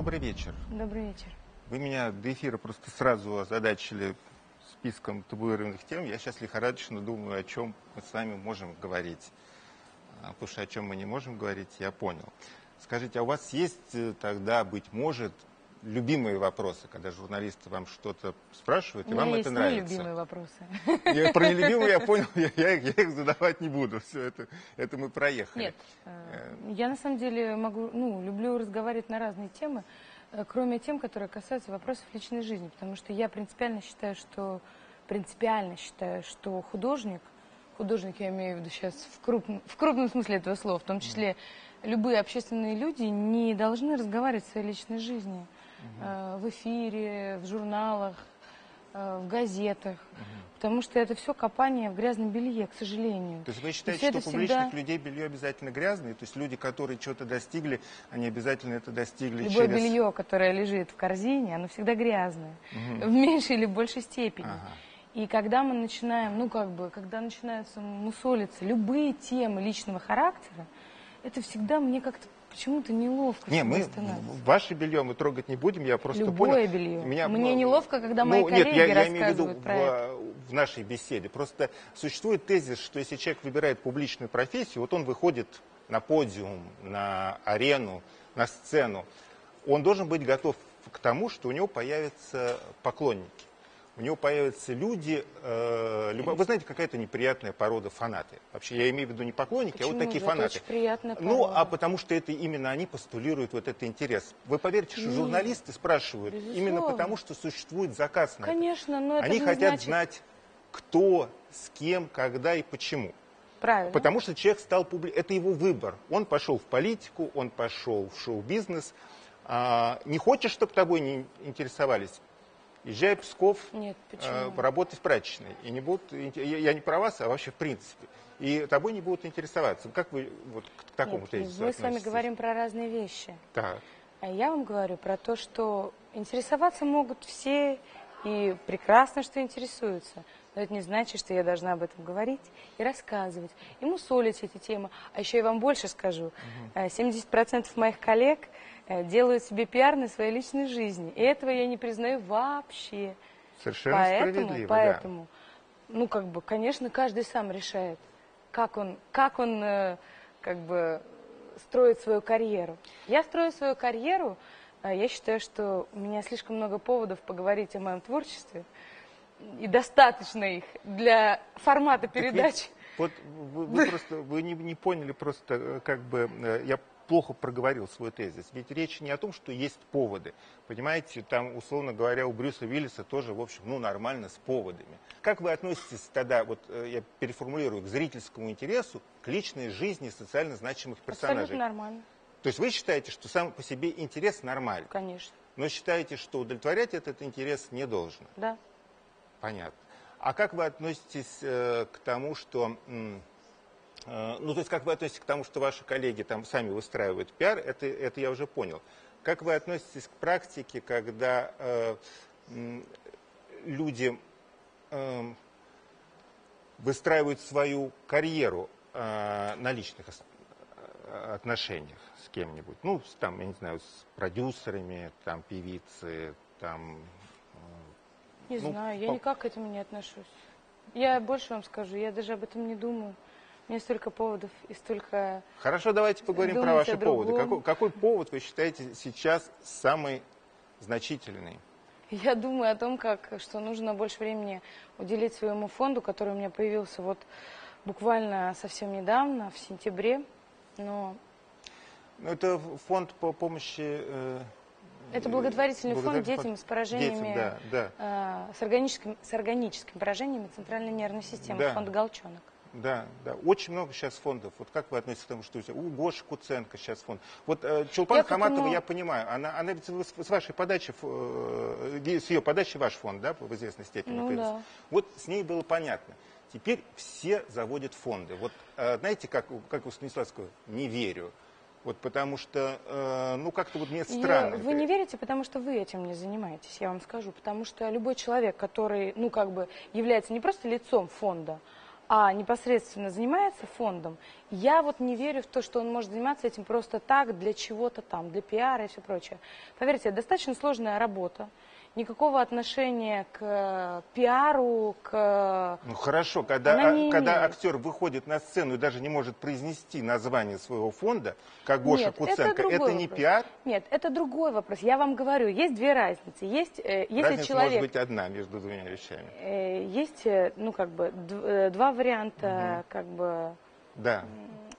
Добрый вечер. Добрый вечер. Вы меня до эфира просто сразу озадачили списком табуированных тем. Я сейчас лихорадочно думаю, о чем мы с вами можем говорить. А, потому что о чем мы не можем говорить, я понял. Скажите, а у вас есть э, тогда, быть может, любимые вопросы, когда журналисты вам что-то спрашивают, и вам это нравится? любимые вопросы. Я про нелюбимые я понял, я, я их- я их задавать не буду. Все это, это мы проехали. Нет, э, я на самом деле могу, ну, люблю разговаривать на разные темы, э, кроме тем, которые касаются вопросов личной жизни, потому что я принципиально считаю, что принципиально считаю, что художник, художник я имею в виду сейчас в крупном, в крупном смысле этого слова, в том числе любые общественные люди не должны разговаривать о своей личной жизни э, в эфире, в журналах, э, в газетах, потому что это все копание в грязном белье, к сожалению. То есть вы считаете, всё что публичных всегда- людей белье обязательно грязное? То есть люди, которые что-то достигли, они обязательно это достигли Любое через... белье, которое лежит в корзине, оно всегда грязное. В меньшей или большей степени. Ага. И когда мы начинаем, ну как бы, когда начинаются мусолиться любые темы личного характера, это всегда мне как-то почему-то неловко. Не, мы в- ваше белье мы трогать не будем, я просто Любое понял. белье. Меня, Мне неловко, когда мои ну, нет, коллеги я, я имею в виду в, про это. в нашей беседе. Просто существует тезис, что если человек выбирает публичную профессию, вот он выходит на подиум, на арену, на сцену, он должен быть готов к тому, что у него появятся поклонники. У него появятся люди, э, любо- вы знаете, какая-то неприятная порода фанаты. Вообще, я имею в виду не поклонники, а вот Почему такие же? Это фанаты. очень приятная Ну, а порода. потому что это именно они постулируют вот этот интерес. Вы поверьте, что Нет, журналисты спрашивают именно безусловно. потому, что существует заказ на это. Конечно, но это Они не хотят значит... знать, кто, с кем, когда и почему. Правильно. Потому что человек стал публи... Это его выбор. Он пошел в политику, он пошел в шоу-бизнес. А, не хочешь, чтобы тобой не интересовались? Езжай в Псков, Нет, э, почему? поработай в прачечной. И не будут, я, я не про вас, а вообще в принципе. И тобой не будут интересоваться. Как вы вот к такому Нет, тезису мы с вами говорим про разные вещи. Так. А я вам говорю про то, что интересоваться могут все, и прекрасно, что интересуются. Но это не значит, что я должна об этом говорить и рассказывать, и мусолить эти темы. А еще я вам больше скажу. Э, 70% моих коллег э, делают себе пиар на своей личной жизни. И этого я не признаю вообще. Совершенно Поэтому, справедливо, да. поэтому, ну, как бы, конечно, каждый сам решает, как он, как он, э, как бы, строит свою карьеру. Я строю свою карьеру, э, я считаю, что у меня слишком много поводов поговорить о моем творчестве, и достаточно их для формата передачи. Вот вы, вы просто вы не, не поняли просто, э, как бы я плохо проговорил свой тезис. Ведь речь не о том, что есть поводы. Понимаете, там, условно говоря, у Брюса Виллиса тоже, в общем, ну, нормально с поводами. Как вы относитесь тогда, вот э, я переформулирую, к зрительскому интересу, к личной жизни социально значимых персонажей? Абсолютно нормально, То есть вы считаете, что сам по себе интерес нормален, конечно. но считаете, что удовлетворять этот интерес не должен? Да. Понятно. А как вы относитесь э, к тому, что... м, ну, то есть, как вы относитесь к тому, что ваши коллеги там сами выстраивают пиар, это, это я уже понял. Как вы относитесь к практике, когда э, люди эм, выстраивают свою карьеру э, на личных э, отношениях с кем-нибудь? Ну, с, там, я не знаю, с продюсерами, там, певицы, там, Не Ну, знаю, я по- никак к этому не отношусь. Я больше вам скажу, я даже об этом не думаю. У меня столько поводов и столько... Хорошо, давайте поговорим про ваши поводы. Какой, какой повод вы считаете сейчас самый значительный? Я думаю о том, как, что нужно больше времени уделить своему фонду, который у меня появился вот буквально совсем недавно, в сентябре. Но Ну, это фонд по помощи... э, это благотворительный фонд благотворительный детям с Детям, поражениями, да, да, э, с, органическим, с органическими поражениями центральной нервной системы, Да. фонд «Голчонок». Да, да. Очень много сейчас фондов. Вот как вы относитесь к тому, что у Гоши Куценко сейчас фонд. Вот э, Чулпан Я Хаматова, я понимаю, она, она ведь с вашей подачи, э, с ее подачи ваш фонд, да, в известной степени Ну появился. да. Вот с ней было понятно. Теперь все заводят фонды. Вот э, знаете, как, у- как у Станиславского, не верю. Вот потому что, э, ну, как-то вот мне странно. вы это. не верите, потому что вы этим не занимаетесь, я вам скажу. Потому что любой человек, который, ну, как бы, является не просто лицом фонда, а непосредственно занимается фондом, я вот не верю в то, что он может заниматься этим просто так, для чего-то там, для пиара и все прочее. Поверьте, достаточно сложная работа никакого отношения к э, пиару, к... Ну хорошо, когда, а, когда актер выходит на сцену и даже не может произнести название своего фонда, как Гоша Нет, Куценко, это, это не вопрос. пиар? Нет, это другой вопрос. Я вам говорю, есть две разницы. Есть, э, если Разница человек... может быть одна между двумя вещами. Э, есть, э, ну как бы, два варианта, угу. как бы... Да.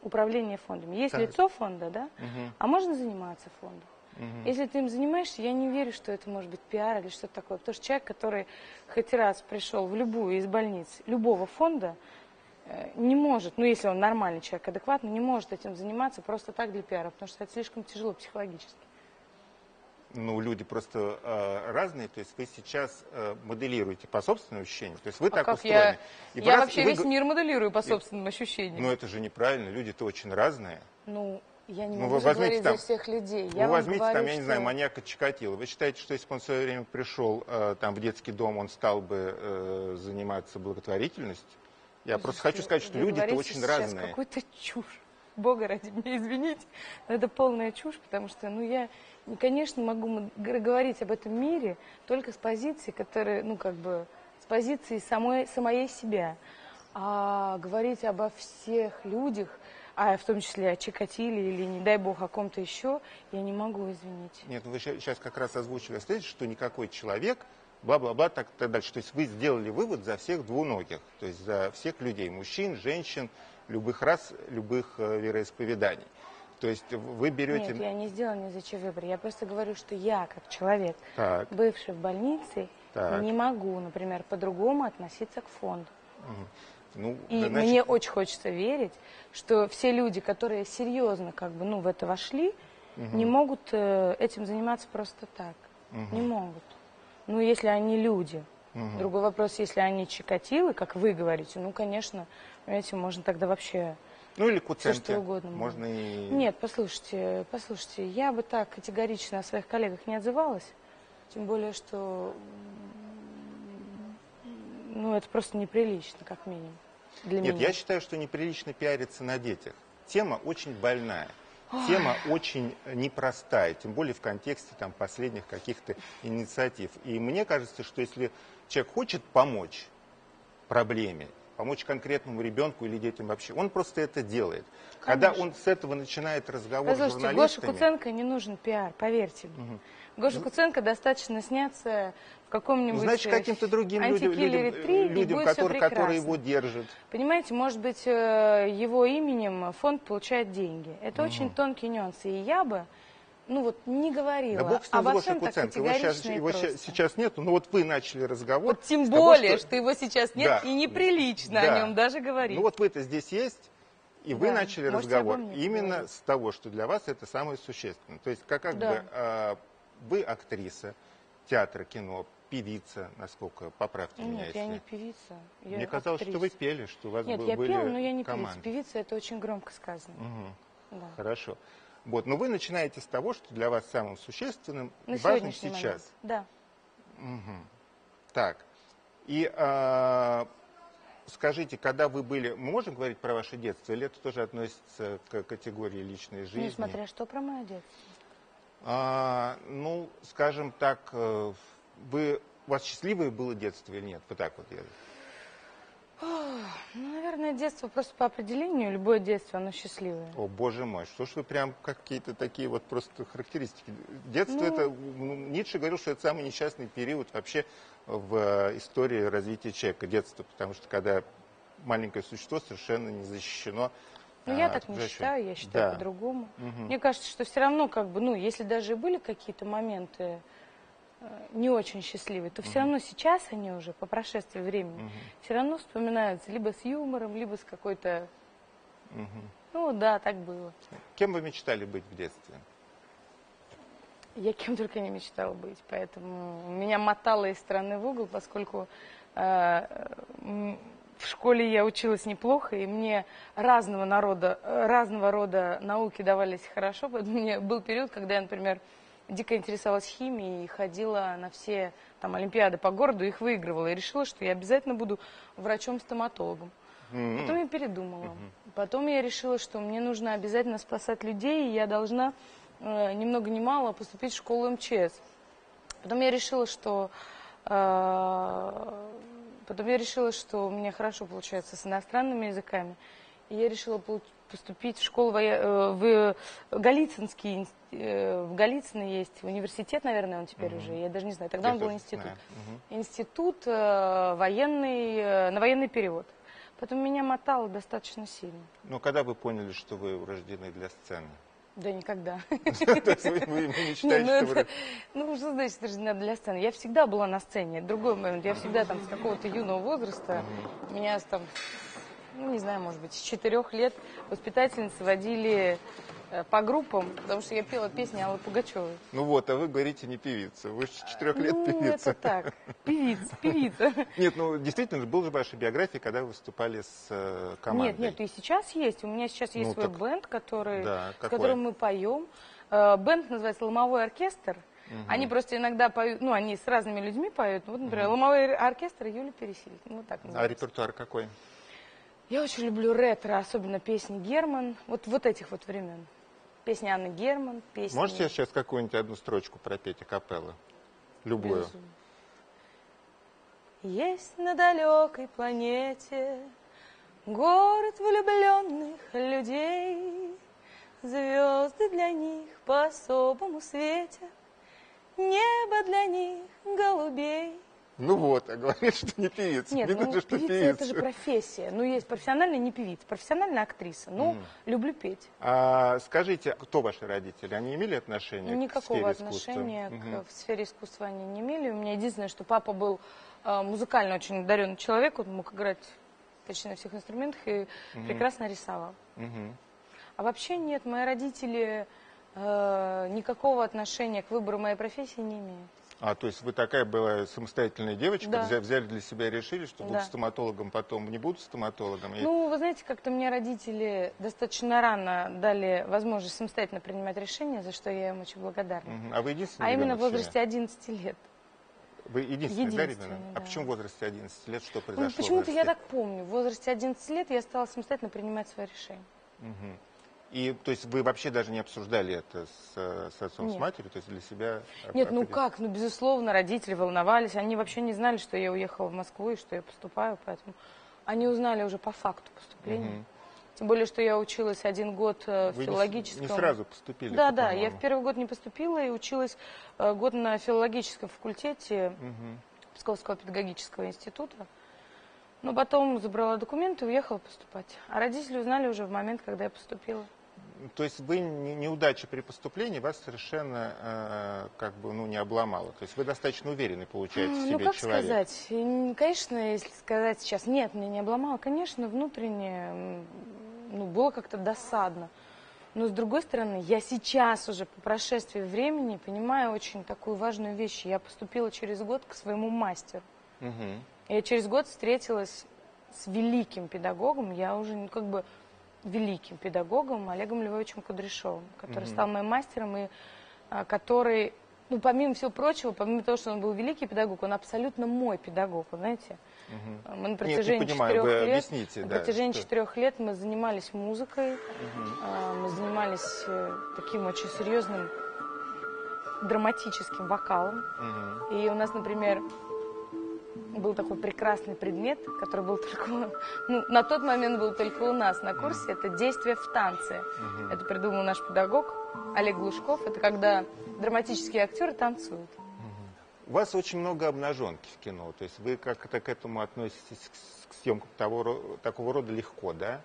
Управления фондом. Есть так. лицо фонда, да? Угу. А можно заниматься фондом. Угу. Если ты им занимаешься, я не верю, что это может быть пиар или что-то такое. Потому что человек, который хоть раз пришел в любую из больниц любого фонда, э, не может, ну если он нормальный человек, адекватный, не может этим заниматься просто так для пиара, потому что это слишком тяжело психологически. Ну, люди просто э, разные, то есть вы сейчас э, моделируете по собственным ощущениям, то есть вы а так как устроены. Я, и я вообще вы... весь мир моделирую по собственным ощущениям. Ну, это же неправильно, люди-то очень разные. Ну, я не ну, могу ну, вы говорить там, за всех людей. Я вы возьмите говорю, там, я что... не знаю, маньяка Чикатило. Вы считаете, что если бы он в свое время пришел э, там в детский дом, он стал бы э, заниматься благотворительностью? Я Слушайте, просто хочу сказать, что люди-то очень разные. какой-то чушь. Бога ради меня, извините. Но это полная чушь, потому что, ну, я, конечно, могу говорить об этом мире только с позиции, которая, ну, как бы, с позиции самой, самой себя. А говорить обо всех людях, а в том числе о Чикатиле или, не дай бог, о ком-то еще, я не могу, извините. Нет, вы сейчас как раз озвучили, следует, что никакой человек, бла-бла-бла, так, так дальше. То есть вы сделали вывод за всех двуногих, то есть за всех людей, мужчин, женщин, любых рас, любых э, вероисповеданий. То есть вы берете... Нет, я не сделала ни за чей выбор. Я просто говорю, что я, как человек, так. бывший в больнице, так. не могу, например, по-другому относиться к фонду. Угу. Ну, и значит... мне очень хочется верить, что все люди, которые серьезно как бы, ну, в это вошли, угу. не могут э, этим заниматься просто так. Угу. Не могут. Ну, если они люди. Угу. Другой вопрос, если они чикатилы, как вы говорите, ну, конечно, этим можно тогда вообще... Ну или куценки. Все, что угодно. Можно и... Нет, послушайте, послушайте, я бы так категорично о своих коллегах не отзывалась. Тем более, что ну, это просто неприлично, как минимум. Для Нет, меня. я считаю, что неприлично пиариться на детях. Тема очень больная. Тема очень непростая, тем более в контексте там, последних каких-то инициатив. И мне кажется, что если человек хочет помочь проблеме, помочь конкретному ребенку или детям вообще, он просто это делает. Конечно. Когда он с этого начинает разговор Послушайте, с журналистами... Гоша Куценко не нужен пиар, поверьте мне. Угу. Гоша ну, Куценко достаточно сняться Ну, значит, каким-то другим людям, людям, 3, людям которые, его держат. Понимаете, может быть, э, его именем фонд получает деньги. Это угу. очень тонкий нюанс. И я бы ну вот не говорила. Да бог с ним, обо всем. Его, сейчас, его сейчас нет, но вот вы начали разговор. Вот тем более, того, что... что его сейчас нет, да. и неприлично да. о нем даже говорить. Ну вот вы-то здесь есть, и да. вы начали Можете разговор именно говорить. с того, что для вас это самое существенное. То есть как, как да. бы э, вы актриса театра, кино, певица, насколько, поправьте Нет, меня, если... я не певица. Я Мне казалось, актриса. что вы пели, что у вас Нет, я были пела, но я не команды. певица. Певица это очень громко сказано. Угу. Да. Хорошо. Вот, но вы начинаете с того, что для вас самым существенным и важным сейчас. Момент. Да. Угу. Так. И а, скажите, когда вы были, мы можем говорить про ваше детство, или это тоже относится к категории личной жизни? Несмотря что про мое детство. А, ну, скажем так, э, вы, у вас счастливое было детство или нет? Вот так вот я ну, наверное, детство просто по определению, любое детство, оно счастливое. О, боже мой, что ж вы прям какие-то такие вот просто характеристики. Детство ну... это, Ницше говорил, что это самый несчастный период вообще в э, истории развития человека, детство, потому что когда маленькое существо совершенно не защищено. Ну, я а, так не считаю, я считаю да. по-другому. Угу. Мне кажется, что все равно, как бы, ну, если даже были какие-то моменты, не очень счастливые, то все равно сейчас они уже, по прошествии времени, угу. все равно вспоминаются либо с юмором, либо с какой-то... Угу. Ну да, так было. Кем вы мечтали быть в детстве? Я кем только не мечтала быть, поэтому меня мотало из стороны в угол, поскольку э, в школе я училась неплохо, и мне разного народа, разного рода науки давались хорошо, поэтому у меня был период, когда я, например, дико интересовалась химией, ходила на все там олимпиады по городу, их выигрывала. И решила, что я обязательно буду врачом-стоматологом. М-м. Потом я передумала. Потом я решила, что мне нужно обязательно спасать людей, и я должна э, ни много ни мало поступить в школу МЧС. Потом я решила, что э, потом я решила, что у меня хорошо получается с иностранными языками. И я решила поступить в школу э, в Голицынский, э, в Голицыно есть университет, наверное, он теперь уже, я даже не знаю, тогда Я он был институт. Мгм. Институт э, военный, э, на военный перевод. Потом меня мотало достаточно сильно. Ну, когда вы поняли, что вы рождены для сцены? Да никогда. Вы не считаете, ну, что ну, что значит рождена для сцены? Я всегда была на сцене. Другой момент. Я всегда там с какого-то юного возраста, меня там, ну, не знаю, может быть, с четырех лет воспитательницы водили э, по группам, потому что я пела песни Аллы Пугачевой. Ну вот, а вы говорите не певица. Вы же с четырех лет ну, певица. это так. Певица, певица. Нет, ну действительно, был же в вашей биографии, когда вы выступали с э, командой. Нет, нет, и сейчас есть. У меня сейчас есть Ну, свой так- бенд, который, Да, с которым мы поем. Э, Бенд называется «Ломовой оркестр». Они просто иногда поют, ну, они с разными людьми поют. Вот, например, «Ломовой оркестр» и Юлия Пересильд. Ну, вот так А называется. репертуар какой? Я очень люблю ретро, особенно песни Герман. Вот, вот этих вот времен. Песни Анны Герман, песни... Можете сейчас какую-нибудь одну строчку пропеть акапелло? Любую. Безумно. Есть на далекой планете город влюбленных людей. Звезды для них по-особому светят, небо для них голубей. Ну вот, а говорит, что не певица. Нет, Видно ну, же, что певица певица. это же профессия. Ну, есть профессиональная не певица, профессиональная актриса. Ну, люблю петь. А скажите, кто ваши родители? Они имели отношение к Никакого сфере искусства? отношения Мгм. к в сфере искусства они не имели. У меня единственное, что папа был э, музыкально очень одаренный человек, он мог играть почти на всех инструментах и прекрасно рисовал. Мгм. А вообще нет, мои родители э, никакого отношения к выбору моей профессии не имеют. А, то есть вы такая была самостоятельная девочка, Да. взя- взяли для себя и решили, что будут Да. стоматологом, потом не будут стоматологом? И- Ну, вы знаете, как-то мне родители достаточно рано дали возможность самостоятельно принимать решения, за что я им очень благодарна. Мгм. А вы единственный А именно в ребенок возрасте 11 лет. Вы единственный, да, единственный, ребенок? А да. почему в возрасте 11 лет что произошло? Ну, почему-то я так помню. В возрасте 11 лет я стала самостоятельно принимать свои решения. Мгм. И, то есть, вы вообще даже не обсуждали это с, э, с отцом, с Нет. матерью? То есть, для себя... Нет, ну как? Ну, безусловно, родители волновались. Они вообще не знали, что я уехала в Москву и что я поступаю, поэтому они узнали уже по факту поступления. Мгм. Тем более, что я училась один год э, в Вы не с- филологическом... не сразу поступили, Да, да, я в первый год не поступила и училась э, год на филологическом факультете Мгм. Псковского педагогического института. Но потом забрала документы и уехала поступать. А родители узнали уже в момент, когда я поступила. То есть вы не- неудача при поступлении вас совершенно э, как бы ну не обломала. То есть вы достаточно уверенный получаете в Ну, себе как человек. сказать? Конечно, если сказать сейчас, нет, меня не обломало, конечно, внутренне ну, было как-то досадно. Но, с другой стороны, я сейчас уже по прошествии времени понимаю очень такую важную вещь. Я поступила через год к своему мастеру. Мгм. Я через год встретилась с великим педагогом, я уже ну, как бы великим педагогом Олегом Львовичем Кудряшовым, который стал моим мастером и а, который, ну, помимо всего прочего, помимо того, что он был великий педагог, он абсолютно мой педагог, вы знаете. Мы на протяжении четырех лет, объясните, на да, протяжении четырех лет мы занимались музыкой, а, мы занимались э, таким очень серьезным драматическим вокалом. Мгм. И у нас, например, был такой прекрасный предмет, который был только, ну, на тот момент был только у нас на курсе, это действие в танце. Это придумал наш педагог Олег Глушков. Это когда драматические актеры танцуют. У вас очень много обнаженки в кино. То есть вы как-то к этому относитесь к, съемкам того, такого рода легко, да?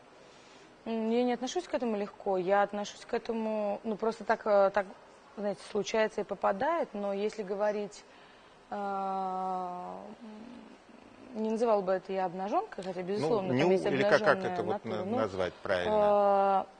Я не отношусь к этому легко, я отношусь к этому, ну просто так, э, так знаете, случается и попадает, но если говорить, не называла бы это я обнаженкой, хотя, безусловно, ну, там есть или как, как это вот натура. Ну, назвать правильно? э,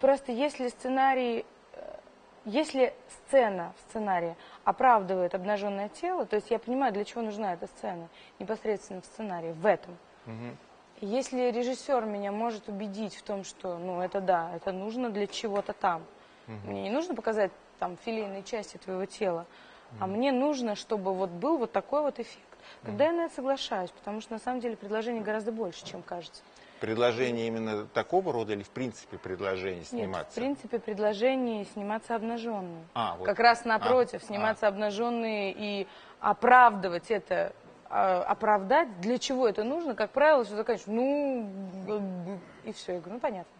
Просто если сценарий, э, если сцена в сценарии оправдывает обнаженное тело, то есть я понимаю, для чего нужна эта сцена непосредственно в сценарии, в этом. Мгм. Если режиссер меня может убедить в том, что, ну, это да, это нужно для чего-то там. Мне не нужно показать там филейные части твоего тела, а мне нужно, чтобы вот был вот такой вот эффект. Тогда я на это соглашаюсь, потому что на самом деле предложений гораздо больше, чем кажется. Предложение именно такого рода или в принципе предложение Нет, сниматься? в принципе, предложение сниматься обнаженной. А, вот. Как раз напротив, А, сниматься обнаженные и оправдывать это, а, оправдать, для чего это нужно, как правило, все заканчивается, ну, и все. Я говорю, ну, понятно.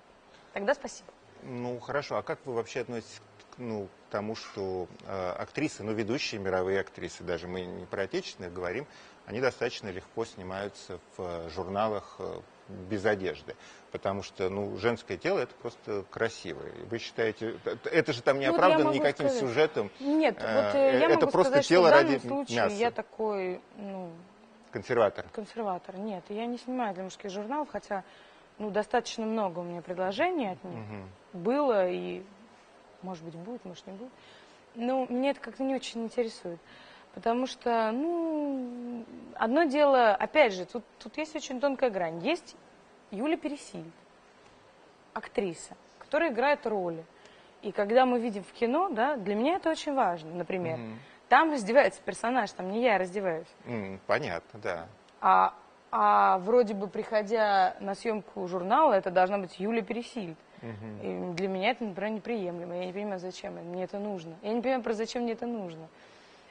Тогда спасибо. Ну, хорошо. А как вы вообще относитесь к ну, тому, что э, актрисы, ну, ведущие мировые актрисы, даже мы не про отечественных говорим, они достаточно легко снимаются в э, журналах э, без одежды. Потому что, ну, женское тело это просто красиво. Вы считаете, это- же там не Ну, вот оправдано никаким сказать. сюжетом. Нет, Э, вот э, я это могу просто сказать, тело что в данном ради случае мяса. я такой, ну, Консерватор. консерватор. Нет, я не снимаю для мужских журналов, хотя, ну, достаточно много у меня предложений от них Мгм. было и, может быть, будет, может, не будет. Но меня это как-то не очень интересует. Потому что, ну, одно дело, опять же, тут, тут есть очень тонкая грань. Есть Юля Пересиль, актриса, которая играет роли. И когда мы видим в кино, да, для меня это очень важно, например. Мгм. Там раздевается персонаж, там не я раздеваюсь. М, Понятно, да. А, а вроде бы, приходя на съемку журнала, это должна быть Юля Пересильд. И для меня это, например, неприемлемо. Я не понимаю, зачем мне это нужно. Я не понимаю, просто зачем мне это нужно.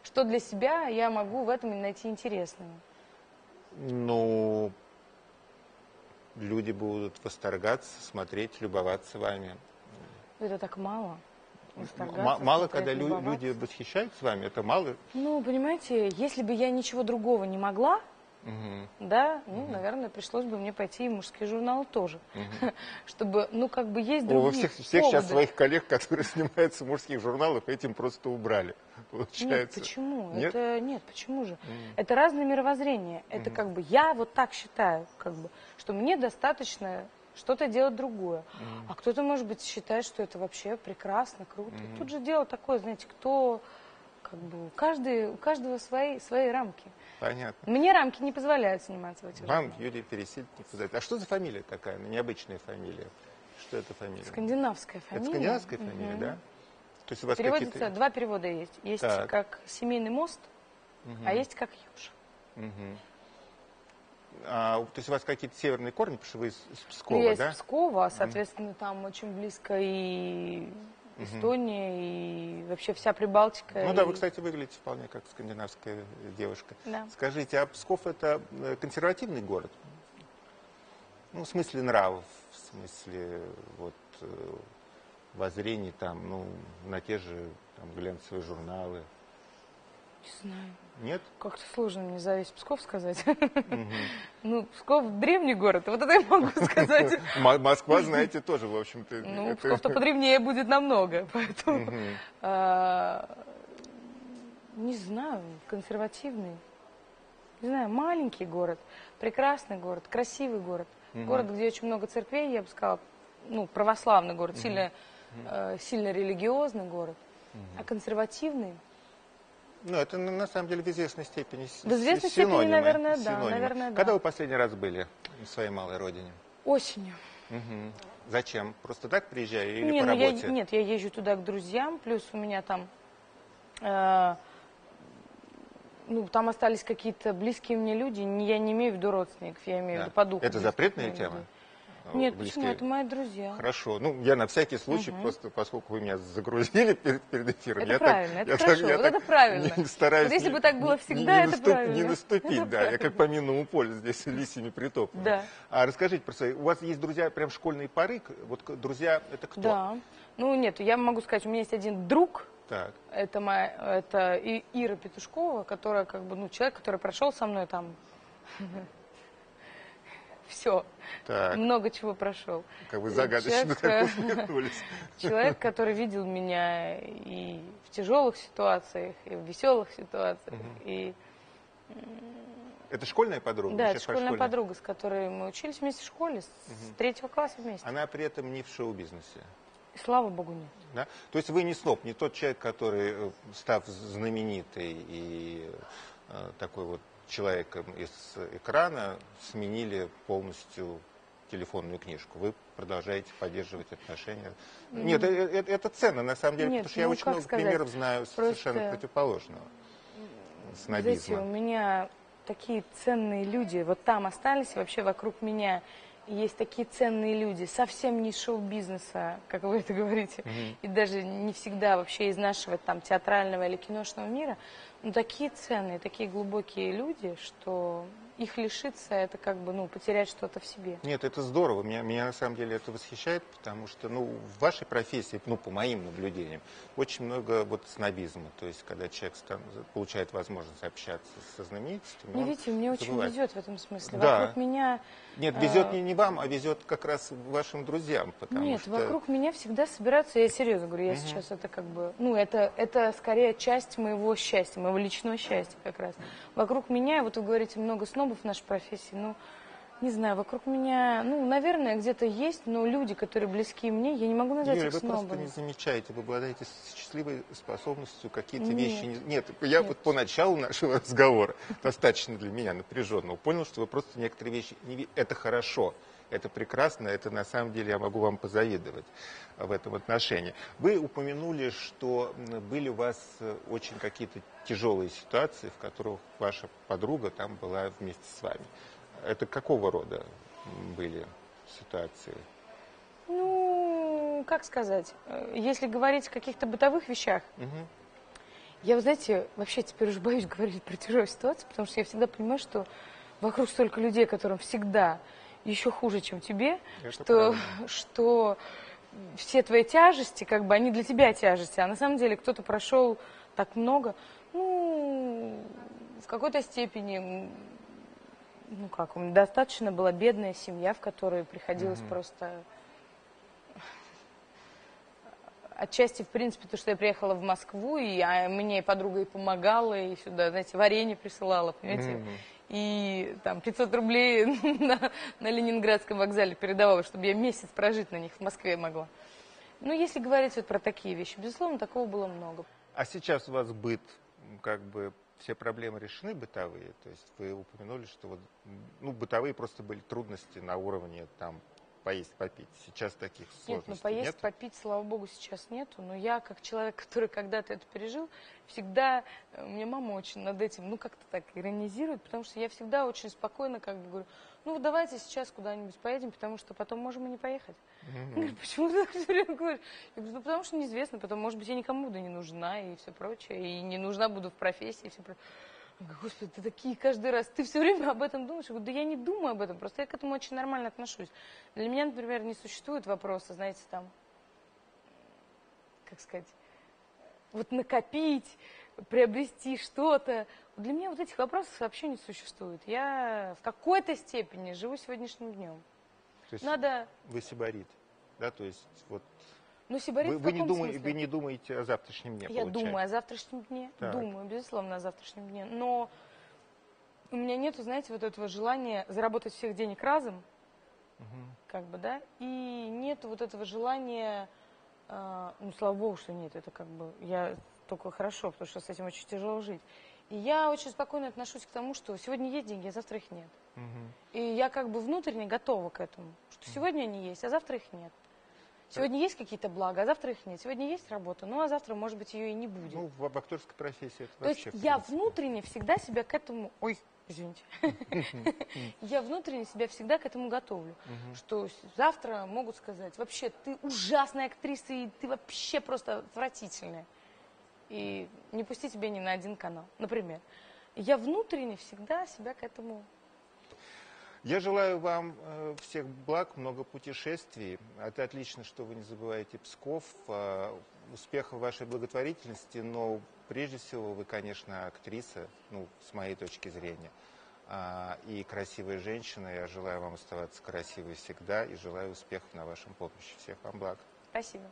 Что для себя я могу в этом найти интересного. Ну, люди будут восторгаться, смотреть, любоваться вами. Это так мало. Мало, когда лю- любоваться. люди восхищаются вами, это мало. Ну, понимаете, если бы я ничего другого не могла, Мгм. да, ну, наверное, пришлось бы мне пойти и в мужские журналы тоже. Чтобы, ну, как бы есть О, другие вы всех, всех сейчас своих коллег, которые снимаются в мужских журналах, этим просто убрали. Нет, Получается. почему? Нет? Это нет, почему же? Это разное мировоззрение. Это как бы я вот так считаю, как бы, что мне достаточно что-то делать другое. А кто-то, может быть, считает, что это вообще прекрасно, круто. Тут же дело такое, знаете, кто как бы у каждый, у каждого свои, свои рамки. Понятно. Мне рамки не позволяют сниматься в этих Вам журналах. Юрий Пересильд не подает. А что за фамилия такая? Ну, необычная фамилия. Что это фамилия? Скандинавская Это фамилия. скандинавская фамилия, Мгм. да? То есть у вас Переводится, два перевода есть. Есть Так. как семейный мост, а есть как юж. Мгм. А, то есть у вас какие-то северные корни, потому что вы из, из Ну, Пскова, я из да? Пскова, соответственно, там очень близко и Эстония, и вообще вся Прибалтика. Ну да, и- вы, кстати, выглядите вполне как скандинавская девушка. Да. Скажите, а Псков это э, консервативный город? Ну, в смысле нравов, в смысле вот э, воззрений там, ну, на те же там, глянцевые журналы. Не знаю. Нет? Как-то сложно мне за весь Псков сказать. Ну, Псков древний город, вот это я могу сказать. Москва, знаете, тоже, в общем-то. Ну, это- Псков-то подревнее будет намного, поэтому... Мгм. а, Не знаю, консервативный. Не знаю, маленький город, прекрасный город, красивый город. Город, где очень много церквей, я бы сказала, ну, православный город, сильно, э, сильно религиозный город. А консервативный, Ну, это на на самом деле в известной степени В известной с- степени, синонимы, наверное, да, синонимы. наверное, да. Когда вы последний раз были на своей малой родине? осенью. Мгм. Зачем? Просто так приезжаю или Не, по ну я, работе? нет, я езжу туда к друзьям, плюс у меня там, э, ну, там остались какие-то близкие мне люди, я не имею в виду родственников, я имею в Да. виду по духу. Это запретная тема? людей. А, Нет, близкие? почему? Это мои друзья. Хорошо. Ну, я на всякий случай, просто поскольку вы меня загрузили перед, перед эфиром. Это я правильно, так, это я хорошо, так- я вот так это правильно. не- стараюсь Вот если не- бы так было не- всегда, не это наступ- правильно. Не наступить, Это да. Я как по минному полю здесь лисими притопаю. Да. А расскажите просто, у вас есть друзья прям школьные поры? Вот друзья, это кто? Да. Ну, нет, я могу сказать, у меня есть один друг, Так. это, моя, это Ира Петушкова, которая как бы, ну, человек, который прошел со мной там все, Так. много чего прошел. Как вы загадочно Человек. Человек, который видел меня и в тяжелых ситуациях, и в веселых ситуациях. И, Это школьная подруга? да, это школьная подруга, с которой мы учились вместе в школе, с третьего класса вместе. Она при этом не в шоу-бизнесе. И слава богу, нет. Да? То есть вы не сноб, не тот человек, который, э, став знаменитый и э, такой вот человеком из экрана, сменили полностью телефонную книжку. Вы продолжаете поддерживать отношения. Нет, э, э, это ценно, на самом деле, Нет, потому что я ну, очень как много сказать, примеров знаю просто- совершенно противоположного Знаете, у снобизма. меня такие ценные люди вот там остались, вообще вокруг меня есть такие ценные люди, совсем не шоу-бизнеса, как вы это говорите, mm-hmm. и даже не всегда вообще из нашего там театрального или киношного мира, но такие ценные, такие глубокие люди, что их лишиться, это как бы, ну, потерять что-то в себе. Нет, это здорово. Меня, меня на самом деле это восхищает, потому что, ну, в вашей профессии, ну, по моим наблюдениям, очень много вот снобизма. То есть, когда человек стан, получает возможность общаться со знаменитостями, Не видите, мне очень везет в этом смысле. Да. Вокруг меня... Нет, везет а... не, не вам, а везет как раз вашим друзьям. Нет, что... вокруг меня всегда собираются, я серьезно говорю, я угу. сейчас это как бы, ну, это, это скорее часть моего счастья, моего личного счастья как раз. Вокруг меня, вот вы говорите, много снов, снобов в нашей профессии, ну, не знаю, вокруг меня, ну, наверное, где-то есть, но люди, которые близки мне, я не могу назвать Юля, их вы снобами. просто не замечаете, вы обладаете счастливой способностью какие-то вещи... Не... Нет, я Нет. вот по началу нашего разговора, достаточно для меня напряженного, понял, что вы просто некоторые вещи... Не... Это хорошо, это прекрасно, это на самом деле я могу вам позавидовать в этом отношении. Вы упомянули, что были у вас э, очень какие-то тяжелые ситуации, в которых ваша подруга там была вместе с вами. Это какого рода были ситуации? Ну, как сказать, э, если говорить о каких-то бытовых вещах, угу. я, вы знаете, вообще теперь уже боюсь говорить про тяжелые ситуации, потому что я всегда понимаю, что вокруг столько людей, которым всегда еще хуже, чем тебе, Это что, что все твои тяжести, как бы, они для тебя тяжести, а на самом деле кто-то прошел так много, ну, в какой-то степени, ну как, у меня достаточно была бедная семья, в которой приходилось mm-hmm. просто отчасти, в принципе, то, что я приехала в Москву, и а, мне подруга и помогала, и сюда, знаете, варенье присылала, понимаете? Mm-hmm и там 500 рублей на, на Ленинградском вокзале передавала, чтобы я месяц прожить на них в Москве могла. Ну, если говорить вот про такие вещи, безусловно, такого было много. А сейчас у вас быт, как бы, все проблемы решены бытовые? То есть вы упомянули, что вот, ну, бытовые просто были трудности на уровне там поесть, попить. Сейчас таких сложностей нет. ну поесть, нет? попить, слава богу, сейчас нету. Но я, как человек, который когда-то это пережил, всегда, э, мне мама очень над этим, ну, как-то так иронизирует, потому что я всегда очень спокойно как бы говорю, ну, давайте сейчас куда-нибудь поедем, потому что потом можем и не поехать. Mm-hmm. Говорю, почему ты так все время говоришь? Я говорю, ну, потому что неизвестно, потом, может быть, я никому буду не нужна и все прочее, и не нужна буду в профессии и все прочее. Господи, ты такие каждый раз, ты все время об этом думаешь? Я говорю, да я не думаю об этом, просто я к этому очень нормально отношусь. Для меня, например, не существует вопроса, знаете, там, как сказать, вот накопить, приобрести что-то. Для меня вот этих вопросов вообще не существует. Я в какой-то степени живу сегодняшним днем. То есть Надо... Вы сибарит, да, то есть вот ну, сибарит вы, вы, не думаете, вы не думаете о завтрашнем дне, Я получается. думаю о завтрашнем дне, так. думаю, безусловно, о завтрашнем дне. Но у меня нету, знаете, вот этого желания заработать всех денег разом, угу. как бы, да, и нет вот этого желания, э, ну, слава богу, что нет, это как бы, я только хорошо, потому что с этим очень тяжело жить. И я очень спокойно отношусь к тому, что сегодня есть деньги, а завтра их нет. Угу. И я как бы внутренне готова к этому, что сегодня они есть, а завтра их нет. Сегодня есть какие-то блага, а завтра их нет. Сегодня есть работа, ну а завтра, может быть, ее и не будет. Ну, в, актерской профессии это То вообще, есть я внутренне всегда себя к этому... Ой, извините. Я внутренне себя всегда к этому готовлю. Что завтра могут сказать, вообще, ты ужасная актриса, и ты вообще просто отвратительная. И не пусти тебя ни на один канал, например. Я внутренне всегда себя к этому я желаю вам э, всех благ, много путешествий. Это отлично, что вы не забываете Псков, э, успехов вашей благотворительности, но прежде всего вы, конечно, актриса, ну, с моей точки зрения, а, и красивая женщина. Я желаю вам оставаться красивой всегда и желаю успехов на вашем поприще. Всех вам благ. Спасибо.